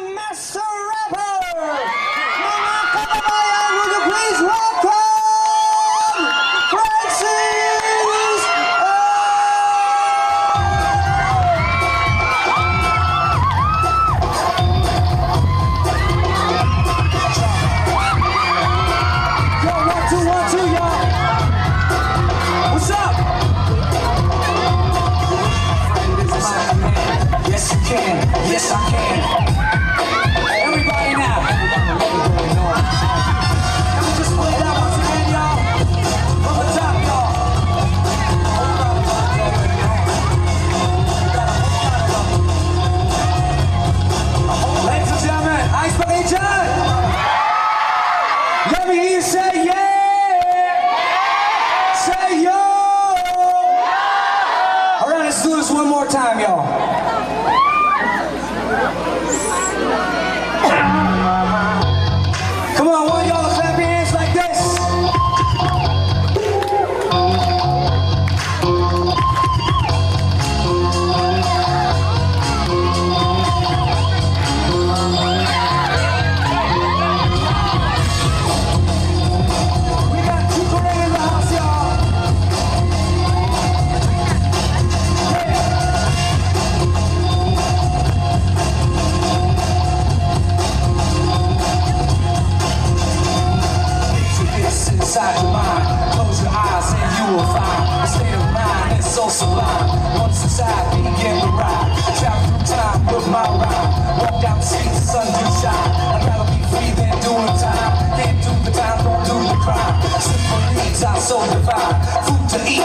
master rapper, so divine. Food to eat,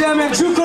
True Correct.